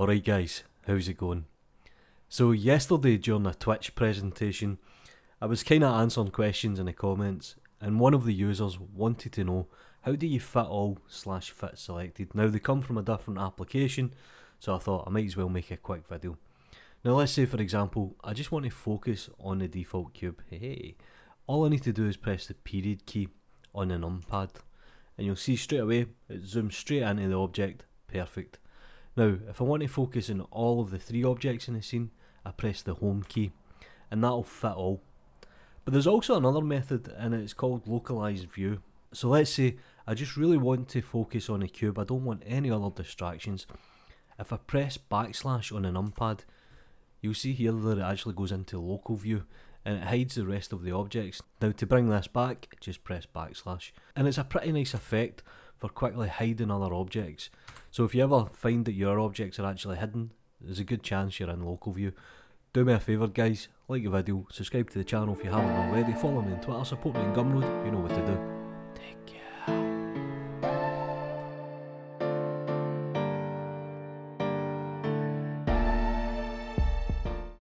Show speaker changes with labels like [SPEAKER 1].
[SPEAKER 1] Alright guys, how's it going? So yesterday during a Twitch presentation, I was kinda answering questions in the comments and one of the users wanted to know how do you fit all slash fit selected. Now they come from a different application so I thought I might as well make a quick video. Now let's say for example, I just want to focus on the default cube. Hey, all I need to do is press the period key on the numpad and you'll see straight away it zooms straight into the object, perfect. Now if I want to focus on all of the three objects in the scene, I press the home key and that'll fit all. But there's also another method and it's called localized view. So let's say I just really want to focus on a cube, I don't want any other distractions. If I press backslash on the numpad, you'll see here that it actually goes into local view and it hides the rest of the objects. Now to bring this back, just press backslash. And it's a pretty nice effect for quickly hiding other objects. So if you ever find that your objects are actually hidden, there's a good chance you're in local view. Do me a favour guys, like the video, subscribe to the channel if you haven't already, follow me on Twitter, support me on Gumroad, you know what to do.